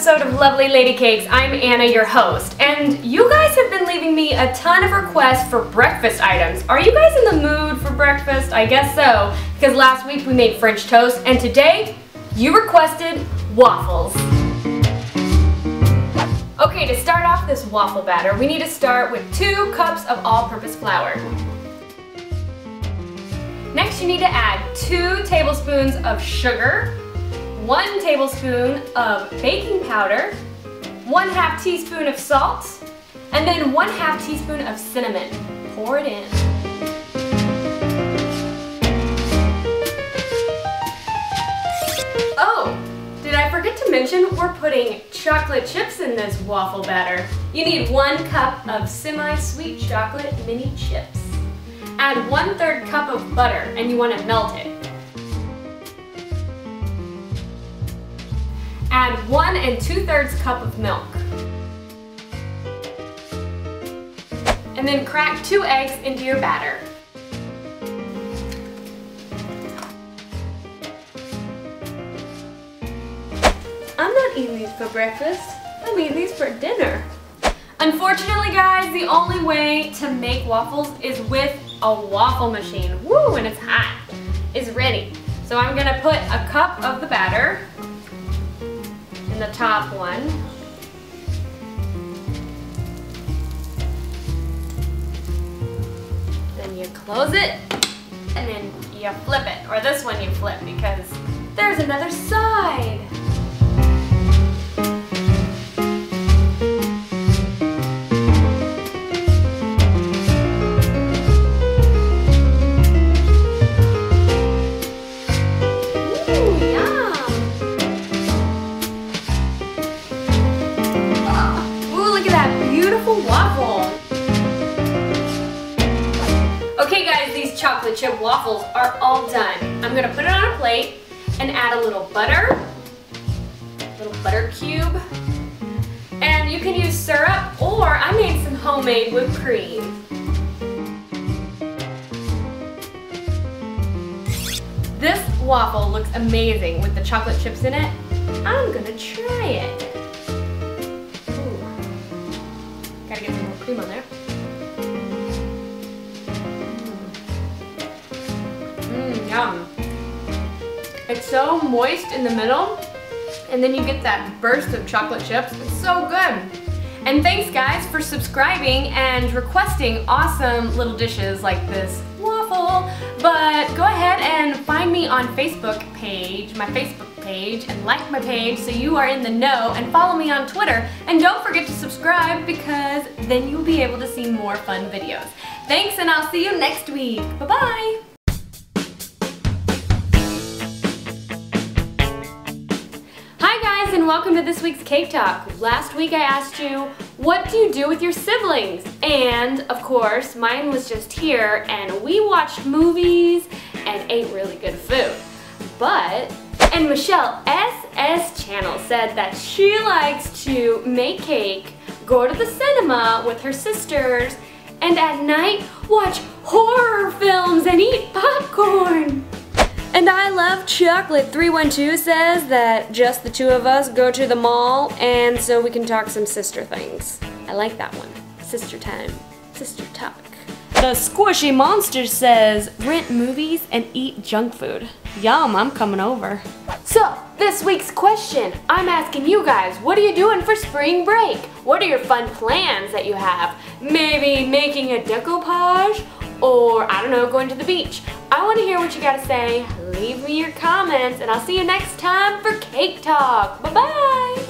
lovely lady cakes. I'm Anna, your host, and you guys have been leaving me a ton of requests for breakfast items. Are you guys in the mood for breakfast? I guess so, because last week we made French toast, and today you requested waffles. Okay, to start off this waffle batter, we need to start with two cups of all-purpose flour. Next, you need to add two tablespoons of sugar, one tablespoon of baking powder, one half teaspoon of salt, and then one half teaspoon of cinnamon. Pour it in. Oh, did I forget to mention we're putting chocolate chips in this waffle batter. You need one cup of semi-sweet chocolate mini chips. Add one third cup of butter and you want to melt it. Add one and two thirds cup of milk. And then crack two eggs into your batter. I'm not eating these for breakfast. I'm eating these for dinner. Unfortunately, guys, the only way to make waffles is with a waffle machine. Woo, and it's hot. It's ready. So I'm gonna put a cup of the batter in the top one. Then you close it, and then you flip it. Or this one you flip because there's another. Waffle. Okay guys, these chocolate chip waffles are all done. I'm gonna put it on a plate and add a little butter, a little butter cube, and you can use syrup or I made some homemade whipped cream. This waffle looks amazing with the chocolate chips in it. I'm gonna try it. Get some cream on there. Mmm, yum. It's so moist in the middle, and then you get that burst of chocolate chips. It's so good. And thanks guys for subscribing and requesting awesome little dishes like this waffle. But go ahead and find me on Facebook page, my Facebook page, and like my page so you are in the know and follow me on Twitter. And don't forget to subscribe because then you'll be able to see more fun videos. Thanks and I'll see you next week. Bye-bye. Hi guys and welcome to this week's Cake Talk. Last week I asked you, what do you do with your siblings? And of course, mine was just here and we watched movies and ate really good food. But, and Michelle SS Channel said that she likes to make cake, go to the cinema with her sisters, and at night watch horror films and eat popcorn. And I Love Chocolate 312 says that just the two of us go to the mall and so we can talk some sister things. I like that one. Sister time. Sister talk. The Squishy Monster says rent movies and eat junk food. Yum, I'm coming over. So, this week's question, I'm asking you guys, what are you doing for spring break? What are your fun plans that you have? Maybe making a decoupage? Or, I don't know, going to the beach? I want to hear what you got to say. Leave me your comments, and I'll see you next time for Cake Talk. Bye-bye!